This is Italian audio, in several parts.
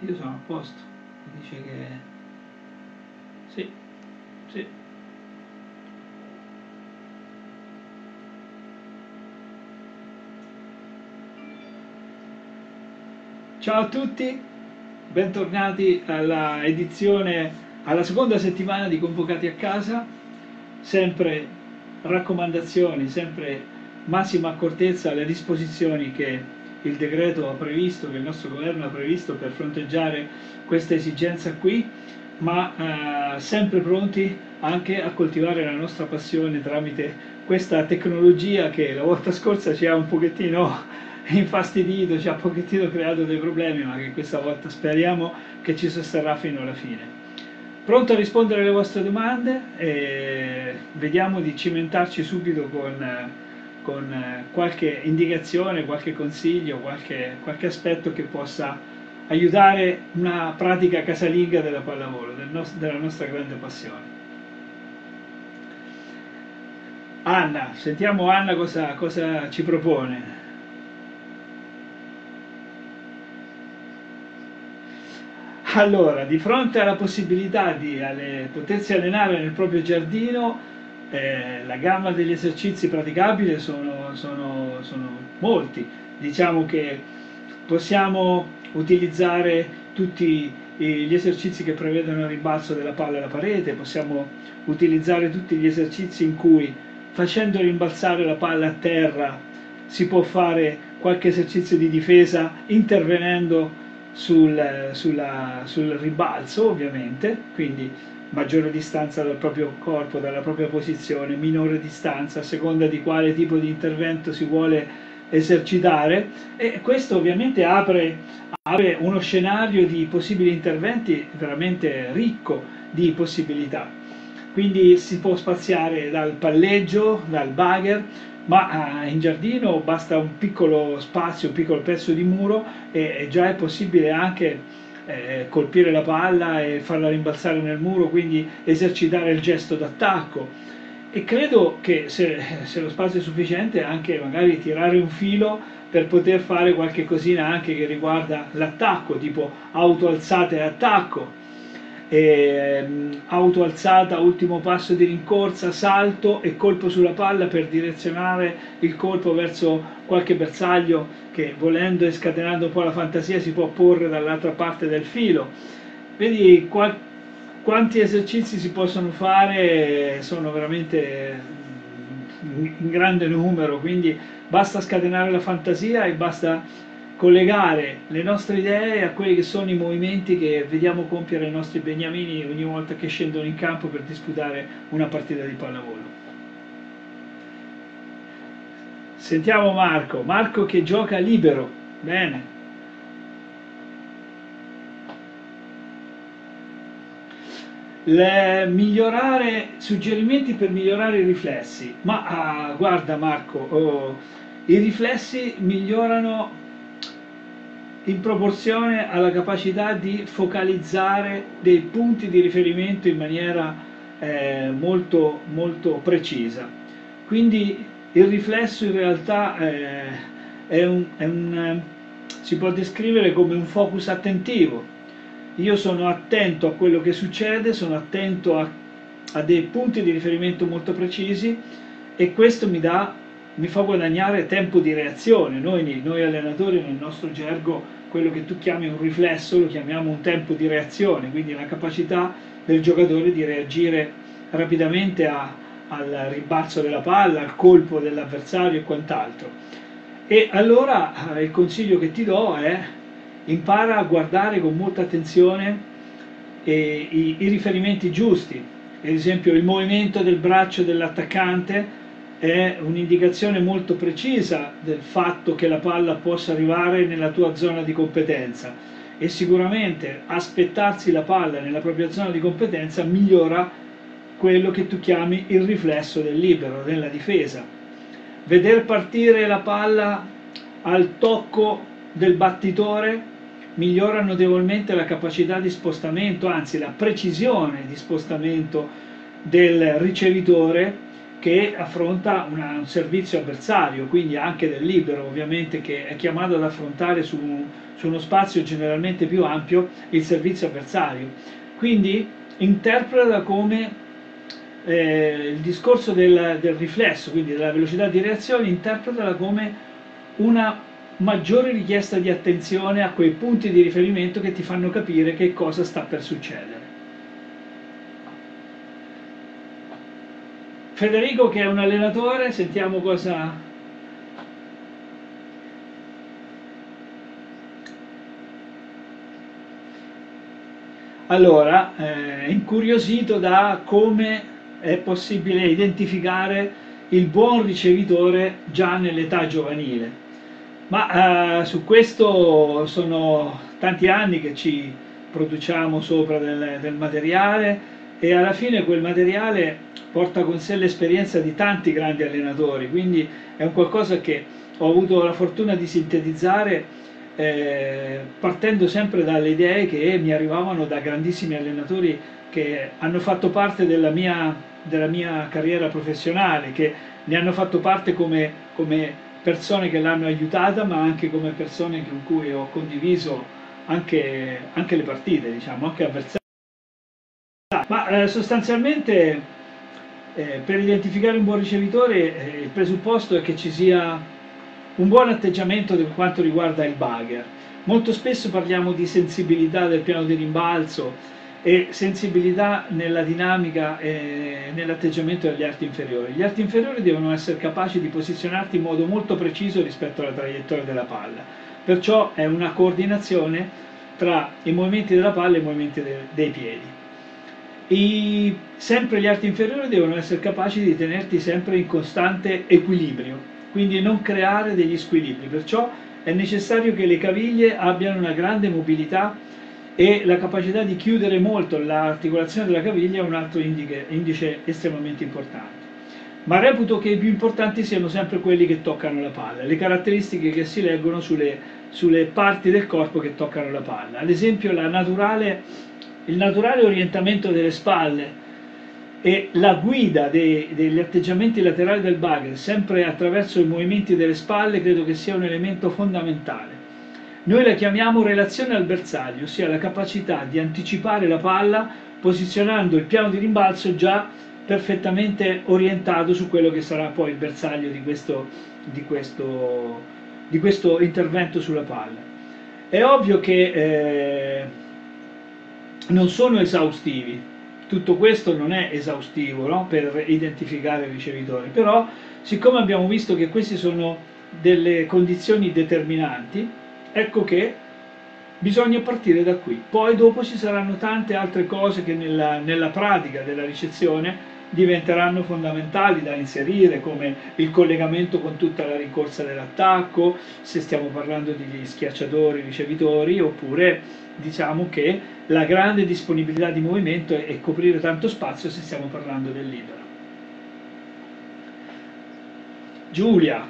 io sono a posto, mi dice che sì, sì. Ciao a tutti, bentornati alla edizione, alla seconda settimana di Convocati a casa, sempre raccomandazioni, sempre massima accortezza alle disposizioni che il decreto ha previsto, che il nostro governo ha previsto per fronteggiare questa esigenza qui, ma eh, sempre pronti anche a coltivare la nostra passione tramite questa tecnologia che la volta scorsa ci ha un pochettino infastidito, ci ha un pochettino creato dei problemi, ma che questa volta speriamo che ci sosterrà fino alla fine. Pronto a rispondere alle vostre domande e vediamo di cimentarci subito con con eh, qualche indicazione, qualche consiglio, qualche, qualche aspetto che possa aiutare una pratica casalinga della pallavolo, del nos della nostra grande passione. Anna, sentiamo Anna cosa, cosa ci propone. Allora, di fronte alla possibilità di alle, potersi allenare nel proprio giardino, eh, la gamma degli esercizi praticabili sono, sono, sono molti. Diciamo che possiamo utilizzare tutti gli esercizi che prevedono il rimbalzo della palla alla parete, possiamo utilizzare tutti gli esercizi in cui facendo rimbalzare la palla a terra si può fare qualche esercizio di difesa intervenendo sul, sulla, sul ribalzo ovviamente, quindi maggiore distanza dal proprio corpo, dalla propria posizione, minore distanza a seconda di quale tipo di intervento si vuole esercitare e questo ovviamente apre, apre uno scenario di possibili interventi veramente ricco di possibilità. Quindi si può spaziare dal palleggio, dal bagger, ma eh, in giardino basta un piccolo spazio, un piccolo pezzo di muro e già è possibile anche eh, colpire la palla e farla rimbalzare nel muro, quindi esercitare il gesto d'attacco. E credo che se, se, lo spazio è sufficiente anche magari tirare un filo per poter fare qualche cosina anche che riguarda l'attacco, tipo autoalzate e attacco, e, um, auto alzata, ultimo passo di rincorsa, salto e colpo sulla palla per direzionare il colpo verso qualche bersaglio che volendo e scatenando un po' la fantasia si può porre dall'altra parte del filo. Vedi qual quanti esercizi si possono fare, sono veramente in grande numero, quindi basta scatenare la fantasia e basta collegare le nostre idee a quelli che sono i movimenti che vediamo compiere i nostri beniamini ogni volta che scendono in campo per disputare una partita di pallavolo. Sentiamo Marco, Marco che gioca libero, bene. Le, migliorare, suggerimenti per migliorare i riflessi, ma ah, guarda Marco, oh, i riflessi migliorano in proporzione alla capacità di focalizzare dei punti di riferimento in maniera eh, molto, molto precisa. Quindi il riflesso in realtà eh, è un, è un, si può descrivere come un focus attentivo. Io sono attento a quello che succede, sono attento a, a dei punti di riferimento molto precisi e questo mi, dà, mi fa guadagnare tempo di reazione. Noi, noi allenatori nel nostro gergo quello che tu chiami un riflesso lo chiamiamo un tempo di reazione, quindi la capacità del giocatore di reagire rapidamente a, al ribalzo della palla, al colpo dell'avversario e quant'altro. E allora eh, il consiglio che ti do è impara a guardare con molta attenzione eh, i, i riferimenti giusti, ad esempio il movimento del braccio dell'attaccante è un'indicazione molto precisa del fatto che la palla possa arrivare nella tua zona di competenza e sicuramente aspettarsi la palla nella propria zona di competenza migliora quello che tu chiami il riflesso del libero, della difesa. Veder partire la palla al tocco del battitore migliora notevolmente la capacità di spostamento, anzi la precisione di spostamento del ricevitore che affronta una, un servizio avversario, quindi anche del libero ovviamente che è chiamato ad affrontare su, su uno spazio generalmente più ampio il servizio avversario. Quindi interpreta come eh, il discorso del, del, riflesso, quindi della velocità di reazione, interpretala come una maggiore richiesta di attenzione a quei punti di riferimento che ti fanno capire che cosa sta per succedere. Federico che è un allenatore, sentiamo cosa... Allora, eh, incuriosito da come è possibile identificare il buon ricevitore già nell'età giovanile. Ma eh, su questo sono tanti anni che ci produciamo sopra del, del materiale e alla fine quel materiale porta con sé l'esperienza di tanti grandi allenatori, quindi è un qualcosa che ho avuto la fortuna di sintetizzare eh, partendo sempre dalle idee che mi arrivavano da grandissimi allenatori che hanno fatto parte della mia, della mia carriera professionale, che ne hanno fatto parte come, come persone che l'hanno aiutata, ma anche come persone con cui ho condiviso anche, anche le partite, diciamo, anche avversari. Ma eh, sostanzialmente eh, per identificare un buon ricevitore eh, il presupposto è che ci sia un buon atteggiamento per quanto riguarda il bugger. Molto spesso parliamo di sensibilità del piano di rimbalzo, e sensibilità nella dinamica e nell'atteggiamento degli arti inferiori. Gli arti inferiori devono essere capaci di posizionarti in modo molto preciso rispetto alla traiettoria della palla, perciò è una coordinazione tra i movimenti della palla e i movimenti de dei piedi. I, sempre gli arti inferiori devono essere capaci di tenerti sempre in costante equilibrio, quindi non creare degli squilibri, perciò è necessario che le caviglie abbiano una grande mobilità e la capacità di chiudere molto l'articolazione della caviglia è un altro indice, indice estremamente importante. Ma reputo che i più importanti siano sempre quelli che toccano la palla, le caratteristiche che si leggono sulle, sulle parti del corpo che toccano la palla. Ad esempio naturale, il naturale orientamento delle spalle e la guida dei, degli atteggiamenti laterali del bugger sempre attraverso i movimenti delle spalle credo che sia un elemento fondamentale noi la chiamiamo relazione al bersaglio, ossia la capacità di anticipare la palla posizionando il piano di rimbalzo già perfettamente orientato su quello che sarà poi il bersaglio di questo, di questo, di questo intervento sulla palla. È ovvio che eh, non sono esaustivi, tutto questo non è esaustivo no? per identificare il ricevitore, però siccome abbiamo visto che queste sono delle condizioni determinanti, Ecco che bisogna partire da qui. Poi dopo ci saranno tante altre cose che nella, nella pratica della ricezione diventeranno fondamentali da inserire come il collegamento con tutta la rincorsa dell'attacco, se stiamo parlando di schiacciatori, ricevitori, oppure diciamo che la grande disponibilità di movimento e coprire tanto spazio se stiamo parlando del libero. Giulia,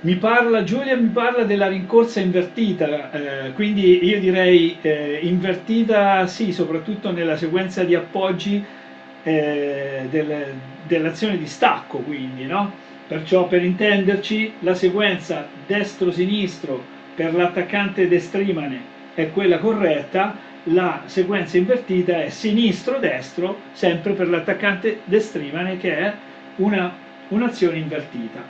Mi parla, Giulia mi parla della rincorsa invertita, eh, quindi io direi eh, invertita sì, soprattutto nella sequenza di appoggi eh, del, dell'azione di stacco, quindi, no? Perciò per intenderci la sequenza destro-sinistro per l'attaccante destrimane è quella corretta, la sequenza invertita è sinistro-destro sempre per l'attaccante destrimane che è un'azione invertita.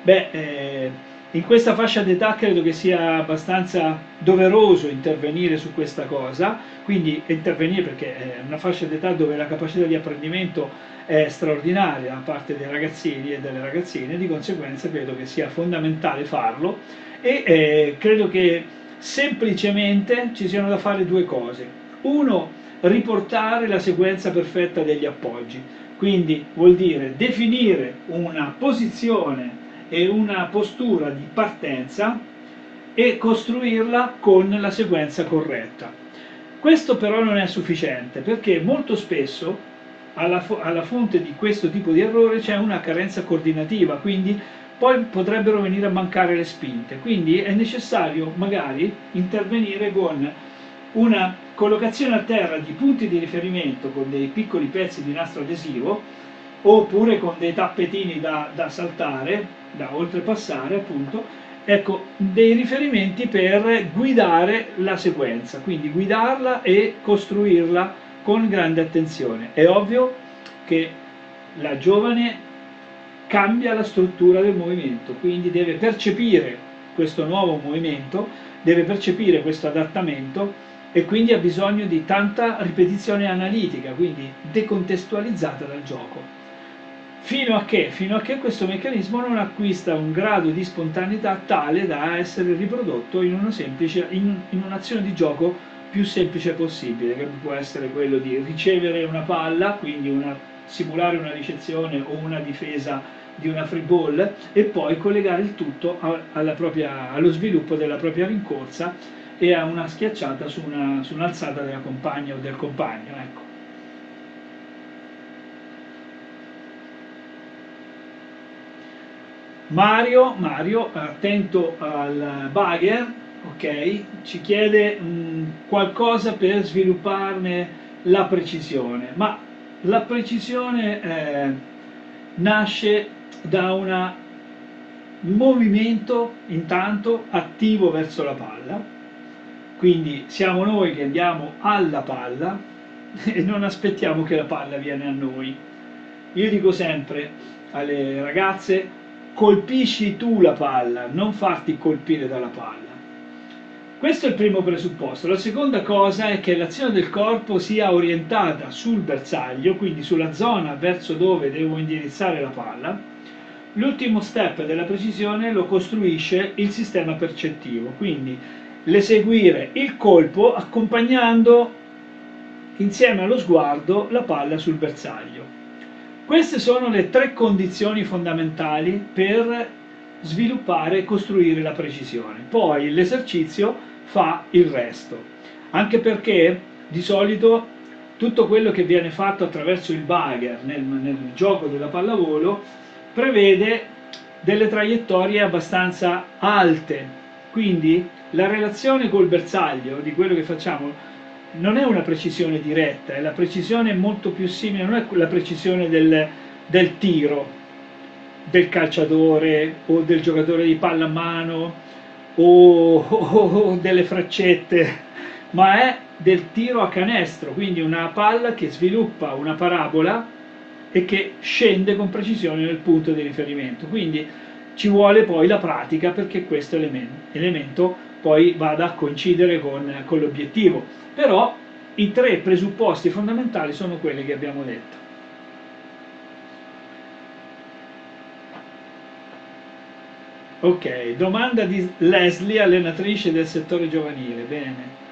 Beh, eh, in questa fascia d'età credo che sia abbastanza doveroso intervenire su questa cosa, quindi intervenire perché è una fascia d'età dove la capacità di apprendimento è straordinaria da parte dei ragazzini e delle ragazzine, di conseguenza credo che sia fondamentale farlo. E eh, credo che semplicemente ci siano da fare due cose. Uno, riportare la sequenza perfetta degli appoggi, quindi vuol dire definire una posizione e una postura di partenza e costruirla con la sequenza corretta. Questo però non è sufficiente perché molto spesso alla, alla fonte di questo tipo di errore c'è una carenza coordinativa, quindi poi potrebbero venire a mancare le spinte, quindi è necessario magari intervenire con una collocazione a terra di punti di riferimento con dei piccoli pezzi di nastro adesivo oppure con dei tappetini da, da saltare, da oltrepassare appunto, ecco, dei riferimenti per guidare la sequenza, quindi guidarla e costruirla con grande attenzione. È ovvio che la giovane cambia la struttura del movimento, quindi deve percepire questo nuovo movimento, deve percepire questo adattamento e quindi ha bisogno di tanta ripetizione analitica, quindi decontestualizzata dal gioco. Fino a, che, fino a che questo meccanismo non acquista un grado di spontaneità tale da essere riprodotto in, semplice, in, in un'azione di gioco più semplice possibile, che può essere quello di ricevere una palla, quindi una, simulare una ricezione o una difesa di una free ball e poi collegare il tutto propria, allo sviluppo della propria rincorsa e a una schiacciata su, una, su un'alzata della compagna o del compagno. Ecco. Mario, Mario, attento al bugger, ok, ci chiede mh, qualcosa per svilupparne la precisione, ma la precisione eh, nasce da un movimento intanto attivo verso la palla, quindi siamo noi che andiamo alla palla e non aspettiamo che la palla viene a noi. Io dico sempre alle ragazze, colpisci tu la palla, non farti colpire dalla palla. Questo è il primo presupposto. La seconda cosa è che l'azione del corpo sia orientata sul bersaglio, quindi sulla zona verso dove devo indirizzare la palla. L'ultimo step della precisione lo costruisce il sistema percettivo, quindi l'eseguire il colpo accompagnando insieme allo sguardo la palla sul bersaglio. Queste sono le tre condizioni fondamentali per sviluppare e costruire la precisione. Poi l'esercizio fa il resto, anche perché di solito tutto quello che viene fatto attraverso il bugger nel, nel gioco della pallavolo prevede delle traiettorie abbastanza alte, quindi la relazione col bersaglio di quello che facciamo non è una precisione diretta, è la precisione molto più simile, non è la precisione del, del tiro, del calciatore o del giocatore di pallamano o, o, delle fraccette, ma è del tiro a canestro, quindi una palla che sviluppa una parabola e che scende con precisione nel punto di riferimento. Quindi ci vuole poi la pratica perché questo elemento poi vada a coincidere con, con l'obiettivo. Però i tre presupposti fondamentali sono quelli che abbiamo detto. Ok, domanda di Leslie, allenatrice del settore giovanile. Bene.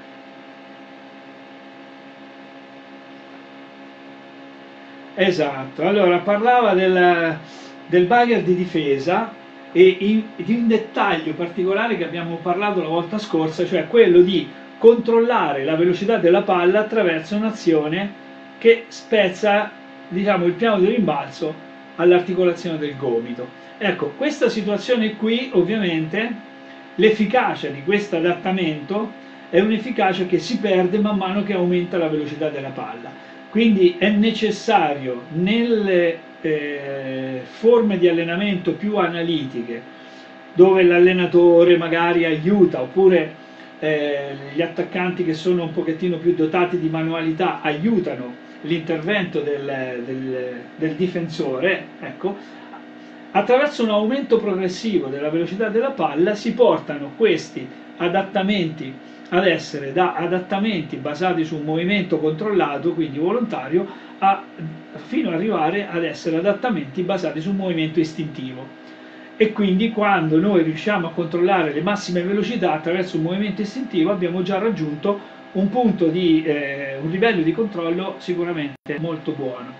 Esatto, allora parlava del, del bugger di difesa e in, di un dettaglio particolare che abbiamo parlato la volta scorsa, cioè quello di controllare la velocità della palla attraverso un'azione che spezza diciamo, il piano di rimbalzo all'articolazione del gomito. Ecco, questa situazione qui ovviamente l'efficacia di questo adattamento è un'efficacia che si perde man mano che aumenta la velocità della palla. Quindi è necessario nelle eh, forme di allenamento più analitiche, dove l'allenatore magari aiuta, oppure eh, gli attaccanti che sono un pochettino più dotati di manualità aiutano l'intervento del, del, del difensore, ecco, attraverso un aumento progressivo della velocità della palla si portano questi adattamenti ad essere da adattamenti basati su un movimento controllato, quindi volontario, a, fino ad arrivare ad essere adattamenti basati su un movimento istintivo. E quindi quando noi riusciamo a controllare le massime velocità attraverso un movimento istintivo abbiamo già raggiunto un punto di, eh, un livello di controllo sicuramente molto buono.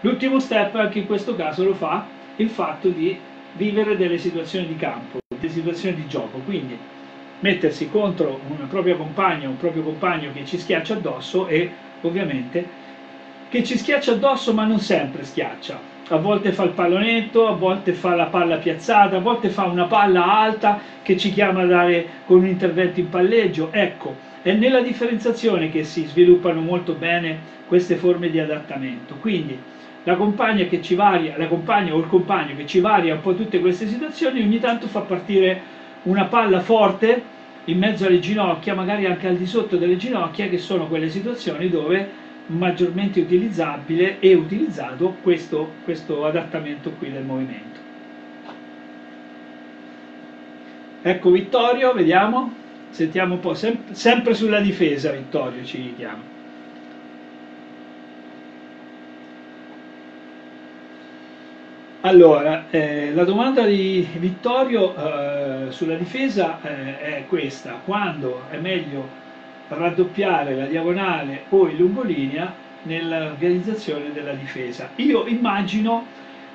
L'ultimo step anche in questo caso lo fa il fatto di vivere delle situazioni di campo, delle situazioni di gioco, quindi mettersi contro un proprio compagno, un proprio compagno che ci schiaccia addosso e ovviamente che ci schiaccia addosso ma non sempre schiaccia. a volte fa il pallonetto, a volte fa la palla piazzata, a volte fa una palla alta che ci chiama a dare con un intervento in palleggio. Ecco, è nella differenziazione che si sviluppano molto bene queste forme di adattamento. Quindi la compagna che ci varia, la compagna o il compagno che ci varia un po' tutte queste situazioni, ogni tanto fa partire una palla forte in mezzo alle ginocchia, magari anche al di sotto delle ginocchia, che sono quelle situazioni dove maggiormente utilizzabile e utilizzato questo, questo adattamento qui del movimento. Ecco Vittorio, vediamo, sentiamo un po', Sem sempre sulla difesa Vittorio ci chiama. Allora, eh, la domanda di Vittorio eh, sulla difesa eh, è questa, quando è meglio raddoppiare la diagonale o il lungolinea nell'organizzazione della difesa? Io immagino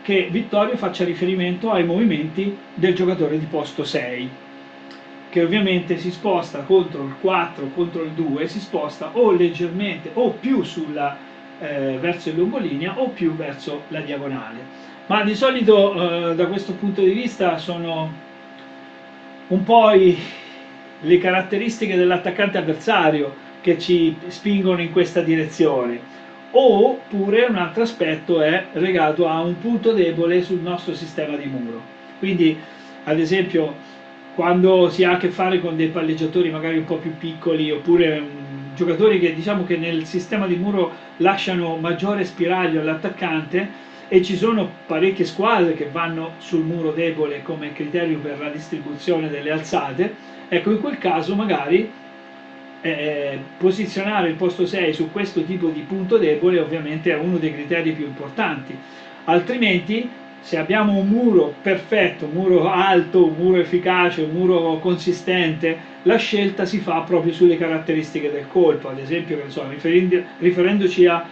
che Vittorio faccia riferimento ai movimenti del giocatore di posto 6, che ovviamente si sposta contro il 4, contro il 2, si sposta o leggermente o più sulla, eh, verso il lungolinea o più verso la diagonale. Ma di solito eh, da questo punto di vista sono un po' i, le caratteristiche dell'attaccante avversario che ci spingono in questa direzione. Oppure un altro aspetto è legato a un punto debole sul nostro sistema di muro. Quindi ad esempio quando si ha a che fare con dei palleggiatori magari un po' più piccoli oppure um, giocatori che diciamo che nel sistema di muro lasciano maggiore spiraglio all'attaccante e ci sono parecchie squadre che vanno sul muro debole come criterio per la distribuzione delle alzate, ecco in quel caso magari eh, posizionare il posto 6 su questo tipo di punto debole ovviamente è uno dei criteri più importanti, altrimenti se abbiamo un muro perfetto, un muro alto, un muro efficace, un muro consistente, la scelta si fa proprio sulle caratteristiche del colpo, ad esempio so, riferendoci a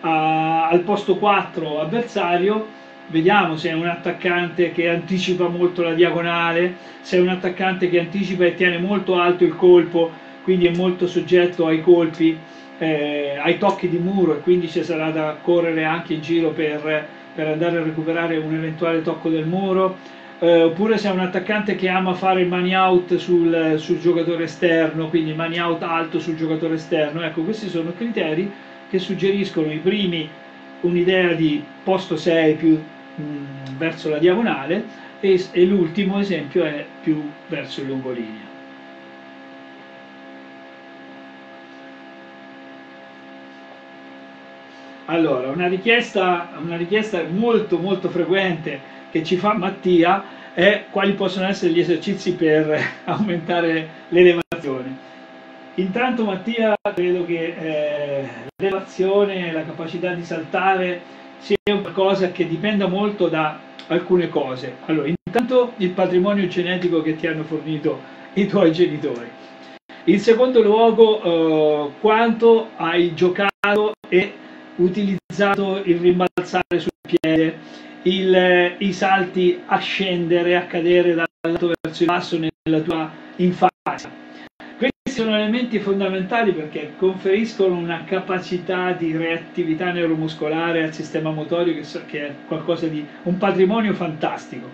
a, al posto 4 avversario vediamo se è un attaccante che anticipa molto la diagonale, se è un attaccante che anticipa e tiene molto alto il colpo, quindi è molto soggetto ai colpi, eh, ai tocchi di muro e quindi ci sarà da correre anche in giro per, per andare a recuperare un eventuale tocco del muro, eh, oppure se è un attaccante che ama fare il money out sul, sul giocatore esterno, quindi money out alto sul giocatore esterno, ecco questi sono criteri che suggeriscono i primi un'idea di posto 6 più mh, verso la diagonale e, e l'ultimo esempio è più verso il lungolinea. Allora, una richiesta, una richiesta molto molto frequente che ci fa Mattia è quali possono essere gli esercizi per aumentare l'elevazione. Intanto Mattia credo che eh, l'elevazione, la capacità di saltare sia qualcosa che dipenda molto da alcune cose. Allora, intanto il patrimonio genetico che ti hanno fornito i tuoi genitori. In secondo luogo, eh, quanto hai giocato e utilizzato il rimbalzare sul piede, il, eh, i salti a scendere, a cadere dall'alto verso il basso nella tua infanzia sono elementi fondamentali perché conferiscono una capacità di reattività neuromuscolare al sistema motorio che, è qualcosa di un patrimonio fantastico.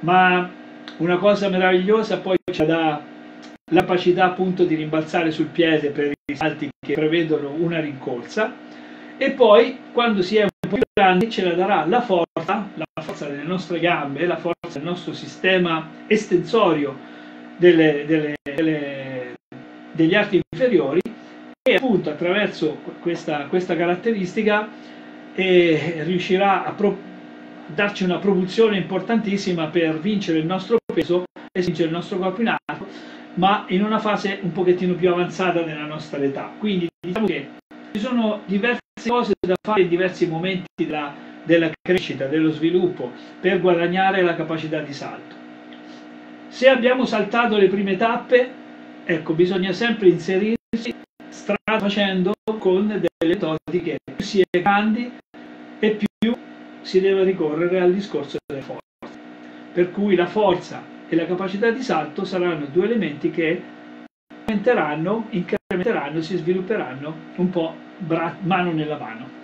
Ma una cosa meravigliosa poi ci dà la capacità appunto di rimbalzare sul piede per i salti che prevedono una rincorsa e poi quando si è un po' più grandi ce la darà la forza, la forza delle nostre gambe, la forza del nostro sistema estensorio delle, delle, delle degli arti inferiori e appunto attraverso questa, questa caratteristica eh, riuscirà a pro- darci una propulsione importantissima per vincere il nostro peso e vincere il nostro corpo in alto, ma in una fase un pochettino più avanzata della nostra età. Quindi diciamo che ci sono diverse cose da fare in diversi momenti della, della crescita, dello sviluppo, per guadagnare la capacità di salto. Se abbiamo saltato le prime tappe, Ecco, bisogna sempre inserirsi strada facendo con delle metodiche più si è grandi e più si deve ricorrere al discorso delle forze. Per cui la forza e la capacità di salto saranno due elementi che incrementeranno, incrementeranno, si svilupperanno un po' mano nella mano.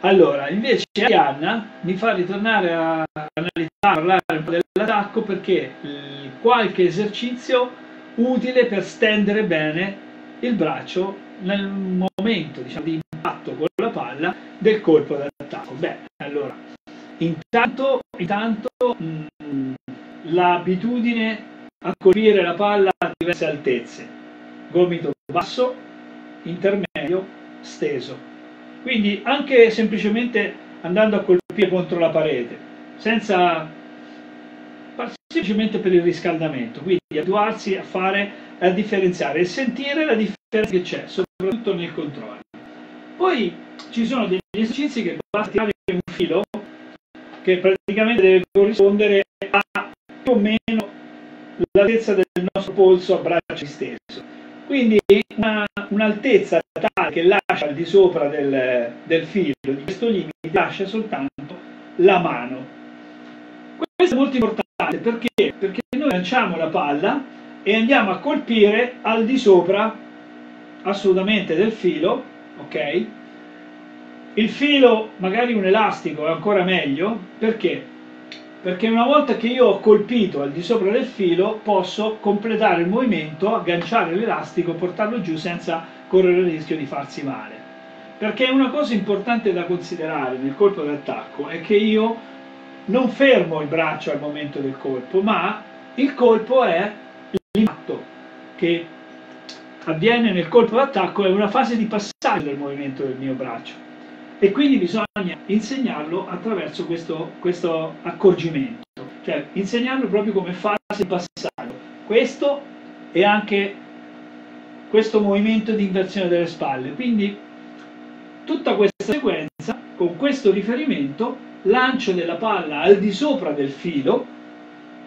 Allora, invece Arianna mi fa ritornare a analizzare, parlare un po' dell'attacco perché eh, qualche esercizio utile per stendere bene il braccio nel momento diciamo, di impatto con la palla del colpo d'attacco. Beh, allora, intanto, intanto mh, l'abitudine a colpire la palla a diverse altezze, gomito basso, intermedio, steso. Quindi anche semplicemente andando a colpire contro la parete, senza semplicemente per il riscaldamento, quindi abituarsi a fare, a differenziare e sentire la differenza che c'è, soprattutto nel controllo. Poi ci sono degli esercizi che basta tirare un filo che praticamente deve corrispondere a più o meno l'altezza del nostro polso a braccio stesso. Quindi un'altezza un tale che lascia al di sopra del, del filo di questo limite, lascia soltanto la mano. Questo è molto importante perché? Perché noi lanciamo la palla e andiamo a colpire al di sopra assolutamente del filo, ok? Il filo, magari un elastico, è ancora meglio, perché? perché una volta che io ho colpito al di sopra del filo posso completare il movimento, agganciare l'elastico, portarlo giù senza correre il rischio di farsi male. Perché una cosa importante da considerare nel colpo d'attacco è che io non fermo il braccio al momento del colpo, ma il colpo è l'impatto che avviene nel colpo d'attacco, è una fase di passaggio del movimento del mio braccio e quindi bisogna insegnarlo attraverso questo, questo accorgimento, cioè insegnarlo proprio come fase di passaggio. Questo è anche questo movimento di inversione delle spalle. Quindi tutta questa sequenza, con questo riferimento, lancio della palla al di sopra del filo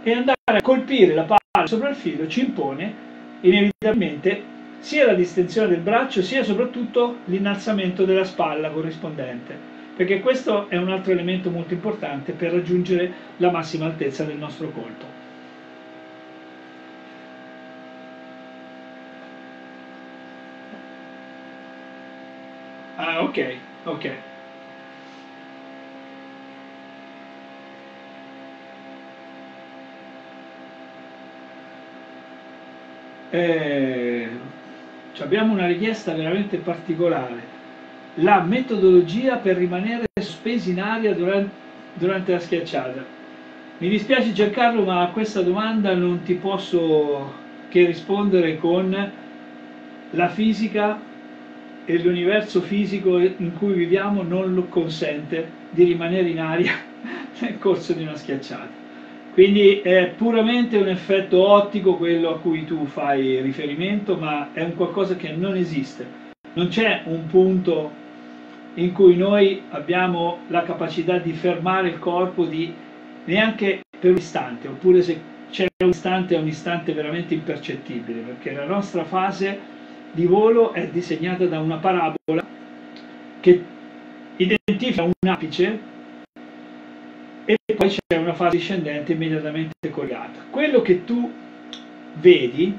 e andare a colpire la palla sopra il filo ci impone inevitabilmente sia la distensione del braccio sia soprattutto l'innalzamento della spalla corrispondente perché questo è un altro elemento molto importante per raggiungere la massima altezza del nostro colpo. Ah, ok, ok. Eh, abbiamo una richiesta veramente particolare. La metodologia per rimanere sospesi in aria durante, durante la schiacciata. Mi dispiace Giancarlo, ma a questa domanda non ti posso che rispondere con la fisica e l'universo fisico in cui viviamo non lo consente di rimanere in aria nel corso di una schiacciata. Quindi è puramente un effetto ottico quello a cui tu fai riferimento, ma è un qualcosa che non esiste. Non c'è un punto in cui noi abbiamo la capacità di fermare il corpo di, neanche per un istante, oppure se c'è un istante è un istante veramente impercettibile, perché la nostra fase di volo è disegnata da una parabola che identifica un apice e poi c'è una fase discendente immediatamente collegata. Quello che tu vedi,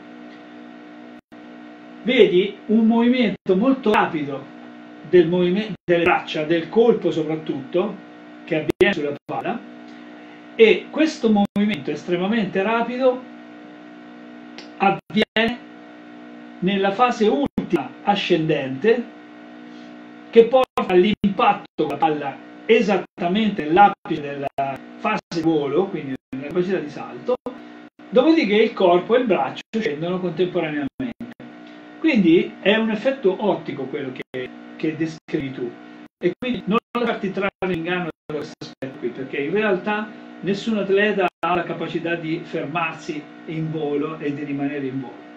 vedi un movimento molto rapido del movimento, delle braccia, del colpo soprattutto, che avviene sulla palla, e questo movimento estremamente rapido avviene nella fase ultima ascendente che porta all'impatto con la palla esattamente l'apice della fase di volo, quindi nella capacità di salto, dopodiché il corpo e il braccio scendono contemporaneamente. Quindi è un effetto ottico quello che, che descrivi tu e quindi non farti trarre in inganno da questo aspetto qui, perché in realtà nessun atleta ha la capacità di fermarsi in volo e di rimanere in volo.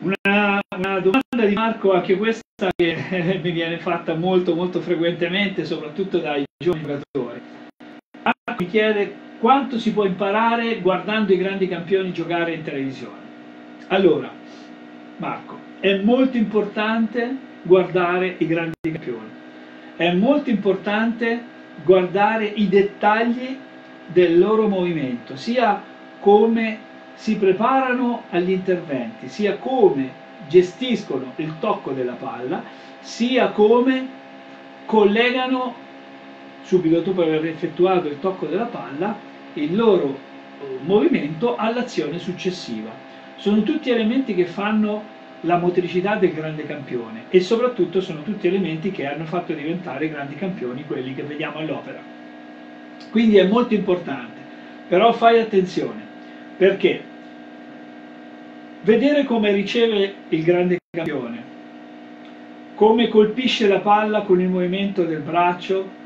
Una, una, domanda di Marco, anche questa che mi viene fatta molto molto frequentemente, soprattutto dai giovani giocatori. Marco mi chiede quanto si può imparare guardando i grandi campioni giocare in televisione. Allora, Marco, è molto importante guardare i grandi campioni, è molto importante guardare i dettagli del loro movimento, sia come si preparano agli interventi, sia come gestiscono il tocco della palla, sia come collegano subito dopo aver effettuato il tocco della palla il loro eh, movimento all'azione successiva. Sono tutti elementi che fanno la motricità del grande campione e soprattutto sono tutti elementi che hanno fatto diventare grandi campioni quelli che vediamo all'opera. Quindi è molto importante, però fai attenzione, perché vedere come riceve il grande campione, come colpisce la palla con il movimento del braccio,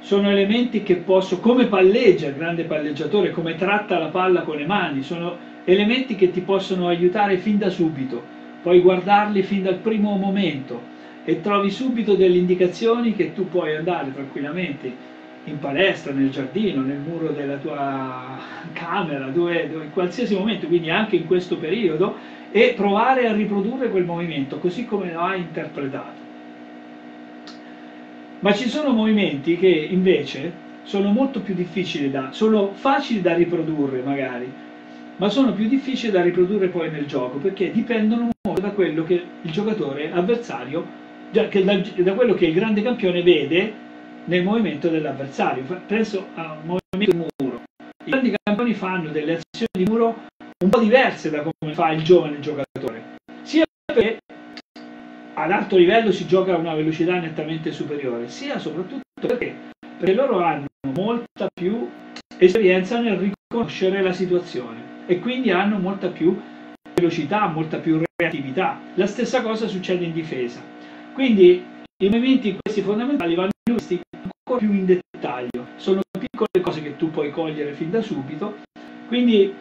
sono elementi che posso, come palleggia il grande palleggiatore, come tratta la palla con le mani, sono elementi che ti possono aiutare fin da subito, puoi guardarli fin dal primo momento e trovi subito delle indicazioni che tu puoi andare tranquillamente in palestra, nel giardino, nel muro della tua camera, dove, dove, in qualsiasi momento, quindi anche in questo periodo, e provare a riprodurre quel movimento così come lo hai interpretato. Ma ci sono movimenti che invece sono molto più difficili da, sono facili da riprodurre magari, ma sono più difficili da riprodurre poi nel gioco perché dipendono molto da quello che il giocatore avversario, da, quello che il grande campione vede nel movimento dell'avversario. Penso a un movimento di muro. I grandi campioni fanno delle azioni di muro un po' diverse da come fa il giovane giocatore, sia perché ad alto livello si gioca a una velocità nettamente superiore, sia soprattutto perché, perché loro hanno molta più esperienza nel riconoscere la situazione e quindi hanno molta più velocità, molta più reattività. La stessa cosa succede in difesa. Quindi i movimenti questi fondamentali vanno visti ancora più in dettaglio, sono piccole cose che tu puoi cogliere fin da subito, quindi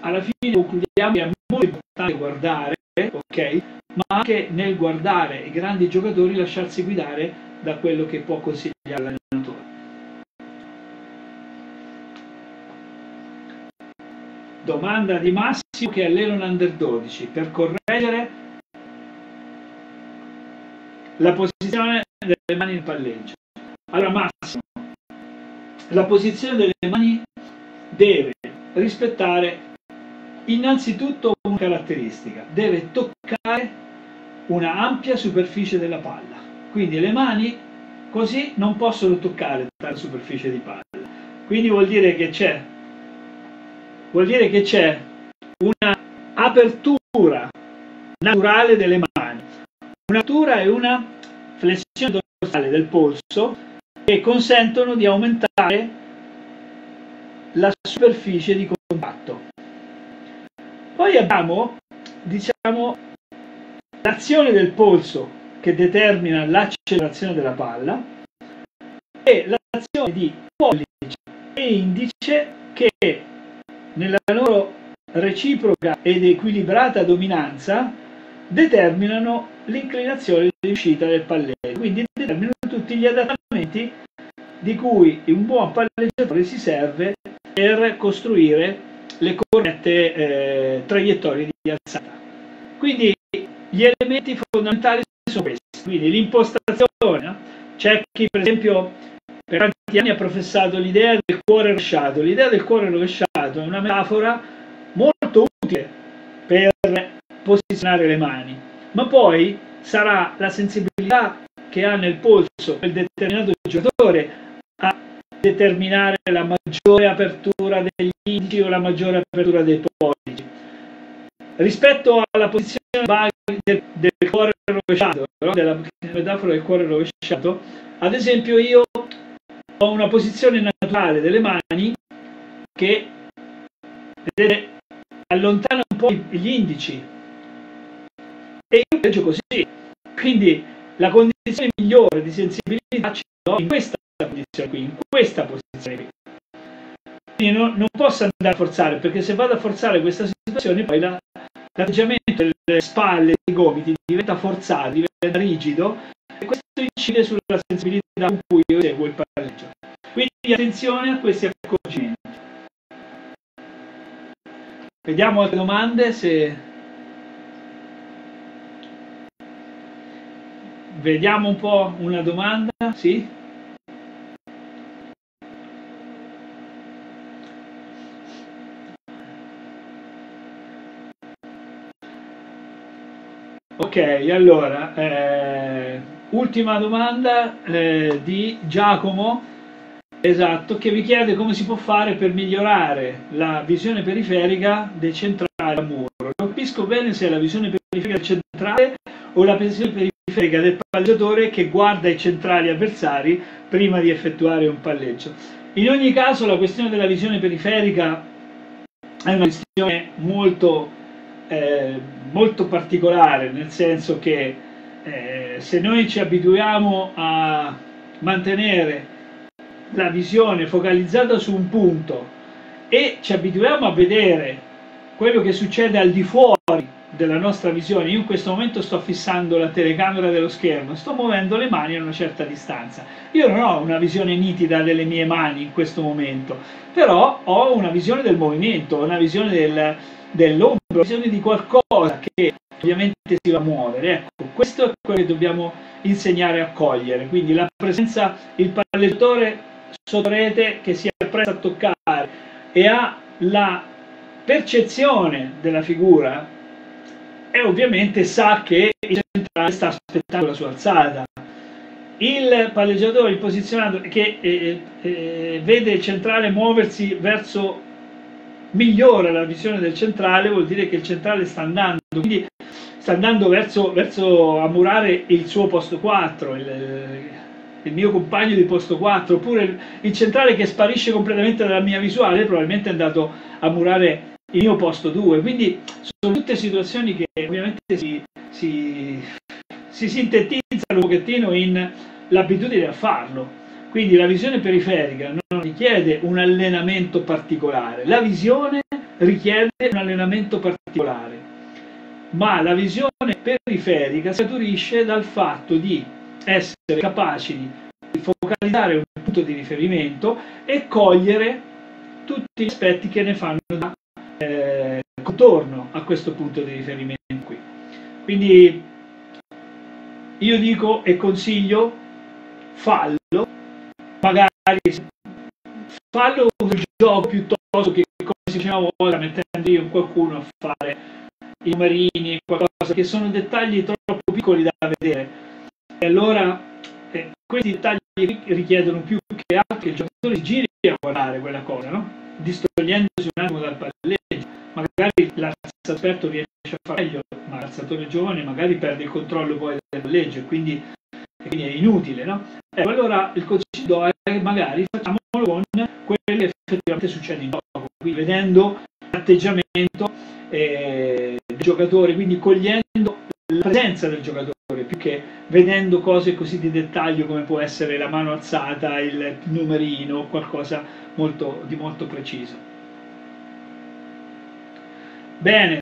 alla fine concludiamo che è molto importante guardare, ok? Ma anche nel guardare i grandi giocatori lasciarsi guidare da quello che può consigliare l'allenatore. domanda di Massimo che allena un under 12 per correggere la posizione delle mani in palleggio. Allora Massimo, la posizione delle mani deve rispettare innanzitutto una caratteristica, deve toccare una ampia superficie della palla. Quindi le mani così non possono toccare tanta superficie di palla. Quindi vuol dire che c'è vuol dire che c'è una apertura naturale delle mani, un'apertura e una flessione dorsale del polso che consentono di aumentare la superficie di contatto. Poi abbiamo, diciamo, l'azione del polso che determina l'accelerazione della palla e l'azione di pollice e indice che nella loro reciproca ed equilibrata dominanza determinano l'inclinazione di uscita del palletto, quindi determinano tutti gli adattamenti di cui un buon palleggiatore si serve per costruire le corrette eh, traiettorie di alzata. Quindi gli elementi fondamentali sono questi, quindi l'impostazione, c'è chi per esempio per tanti anni ha professato l'idea del cuore rovesciato. L'idea del cuore rovesciato è una metafora molto utile per posizionare le mani, ma poi sarà la sensibilità che ha nel polso quel determinato giocatore a determinare la maggiore apertura degli indici o la maggiore apertura dei pollici. Rispetto alla posizione del, cuore rovesciato, no? della metafora del cuore rovesciato, ad esempio io ho una posizione naturale delle mani che vedete, allontana un po' gli indici e io leggo così quindi la condizione migliore di sensibilità ce l'ho in questa posizione qui in questa posizione qui quindi non, non posso andare a forzare perché se vado a forzare questa situazione poi la, l'atteggiamento delle spalle dei gomiti diventa forzato diventa rigido e questo incide sulla sensibilità con cui io seguo il palleggio. Quindi attenzione a questi accorgimenti. Vediamo altre domande se vediamo un po' una domanda, sì? Ok, allora, eh, ultima domanda eh, di Giacomo, esatto, che vi chiede come si può fare per migliorare la visione periferica del centrale a muro. Non capisco bene se la visione periferica del centrale o la visione periferica del palleggiatore che guarda i centrali avversari prima di effettuare un palleggio. In ogni caso la questione della visione periferica è una questione molto, eh, molto particolare, nel senso che eh, se noi ci abituiamo a mantenere la visione focalizzata su un punto e ci abituiamo a vedere quello che succede al di fuori della nostra visione, io in questo momento sto fissando la telecamera dello schermo, sto muovendo le mani a una certa distanza. Io non ho una visione nitida delle mie mani in questo momento, però ho una visione del movimento, una visione del, dell'ombra, una visione di qualcosa che ovviamente si va a muovere. Ecco, questo è quello che dobbiamo insegnare a cogliere, quindi la presenza, il palleggiatore sotto rete che si appresta a toccare e ha la percezione della figura e ovviamente sa che il centrale sta aspettando la sua alzata. Il palleggiatore, il posizionato che eh, eh, vede il centrale muoversi verso migliora la visione del centrale, vuol dire che il centrale sta andando, quindi sta andando verso, verso amurare il suo posto 4, il, il mio compagno di posto 4, oppure il centrale che sparisce completamente dalla mia visuale, probabilmente è andato a murare mio posto 2. Quindi sono tutte situazioni che ovviamente si, si, si sintetizzano un pochettino in l'abitudine a farlo. Quindi la visione periferica non richiede un allenamento particolare, la visione richiede un allenamento particolare, ma la visione periferica scaturisce dal fatto di essere capaci di focalizzare un punto di riferimento e cogliere tutti gli aspetti che ne fanno da eh, contorno a questo punto di riferimento qui. Quindi io dico e consiglio fallo, magari fallo un gioco piuttosto che come si diceva volta mettendo io qualcuno a fare i numerini, qualcosa che sono dettagli troppo piccoli da vedere. E allora eh, questi dettagli richiedono più che altro che il giocatore si giri a guardare quella cosa, no? distogliendosi un attimo dal palleggio, magari l'alzatore esperto riesce a fare meglio, ma l'alzatore giovane magari perde il controllo poi del e quindi, e quindi è inutile. No? Ecco, allora il consiglio è che magari facciamolo con quello che effettivamente succede in gioco, quindi vedendo l'atteggiamento eh, del giocatore, quindi cogliendo la presenza del giocatore più che vedendo cose così di dettaglio come può essere la mano alzata, il numerino, qualcosa molto, di molto preciso. Bene,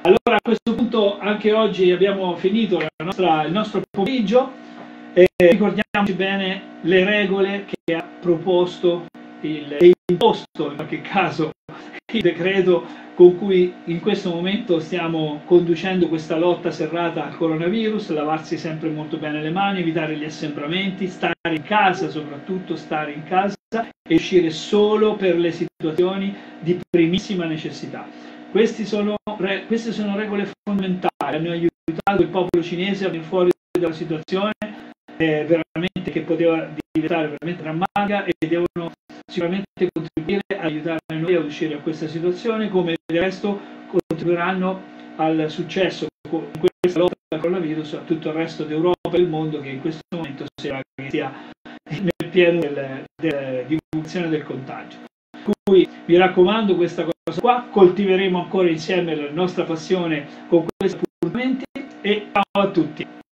allora a questo punto anche oggi abbiamo finito nostra, il nostro pomeriggio e ricordiamoci bene le regole che ha proposto il, e imposto in qualche caso il decreto con cui in questo momento stiamo conducendo questa lotta serrata al coronavirus, lavarsi sempre molto bene le mani, evitare gli assembramenti, stare in casa, soprattutto stare in casa e uscire solo per le situazioni di primissima necessità. Sono, queste sono regole fondamentali, hanno aiutato il popolo cinese a venire fuori dalla situazione eh, veramente che poteva diventare veramente drammatica e devono sicuramente contribuire a aiutare noi a uscire da questa situazione, come del resto contribuiranno al successo in questa lotta al coronavirus a tutto il resto d'Europa e del mondo che in questo momento sembra che sia nel pieno della del, divulgazione del contagio. Quindi mi raccomando questa cosa qua, coltiveremo ancora insieme la nostra passione con questi appuntamenti e ciao a tutti.